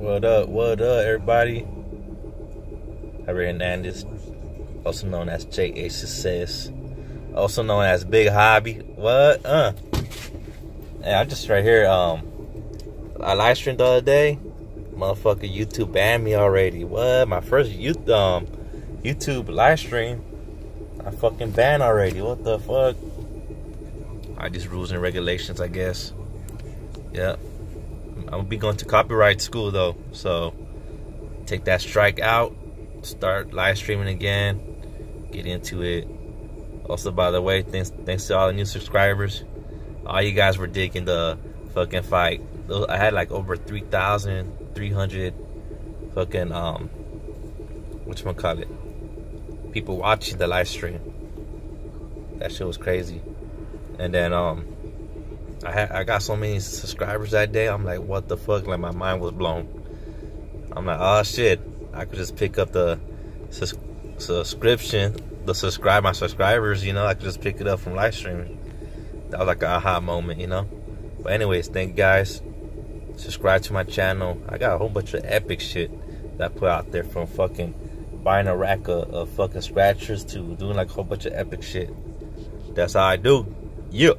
What up? What up, everybody? Javier Hernandez, also known as J.H. Success, also known as Big Javi. What? Uh. And I just right here. Um, I live streamed the other day. Motherfucker, YouTube banned me already. What? My first youth um YouTube live stream. I fucking banned already. What the fuck? I just rules and regulations, I guess. Yep. I'm gonna be going to copyright school though, so take that strike out, start live streaming again, get into it. Also, by the way, thanks thanks to all the new subscribers. All you guys were digging the fucking fight. I had like over three thousand three hundred fucking um, what you call it? People watching the live stream. That shit was crazy. And then um, I I got so many subscribers that day. I'm like, what the fuck? Like my mind was blown. I'm like, oh shit! I could just pick up the sus- subscription, the subscribe my subscribers. You know, I could just pick it up from live streaming. That was like a aha moment, you know. But anyways, thank you guys. Subscribe to my channel. I got a whole bunch of epic shit that I put out there from fucking buying a rack of, of fucking scratchers to doing like a whole bunch of epic shit. That's how I do. Yeah.